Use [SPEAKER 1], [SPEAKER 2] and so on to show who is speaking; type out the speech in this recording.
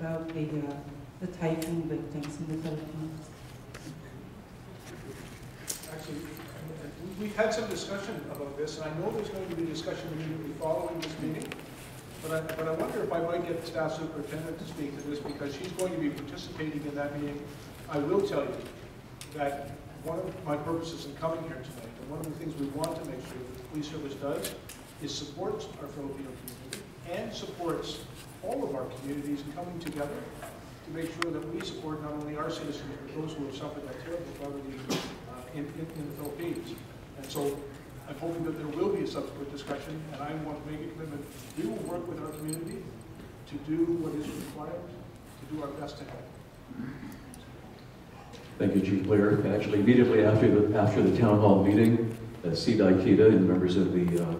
[SPEAKER 1] about the, uh, the typhoon victims in the Philippines.
[SPEAKER 2] Actually, we've had some discussion about this, and I know there's going to be discussion immediately following this meeting, but I, but I wonder if I might get the staff superintendent to speak to this, because she's going to be participating in that meeting. I will tell you that one of my purposes in coming here tonight, and one of the things we want to make sure that the police service does, is supports our Filipino community, and supports all of our communities coming together to make sure that we support not only our citizens, but those who have suffered that terrible tragedy uh, in, in, in the Philippines. And so I'm hoping that there will be a subsequent discussion, and I want to make a commitment. We will work with our community to do what is required, to do our best to help.
[SPEAKER 3] Thank you, Chief Blair. Actually, immediately after the, after the town hall meeting, uh, Steve Ikeda and members of the uh,